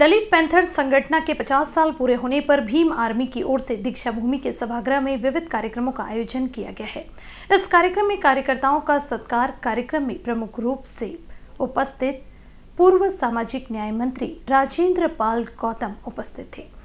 दलित panther संगठना के 50 साल पूरे होने पर भीम आर्मी की ओर से दीक्षा भूमि के सभागृह में विविध कार्यक्रमों का आयोजन किया गया है। इस कार्यक्रम में कार्यकर्ताओं का सत्कार कार्यक्रम में प्रमुख रूप से उपस्थित पूर्व सामाजिक न्याय मंत्री राजेंद्र पाल गौतम उपस्थित थे।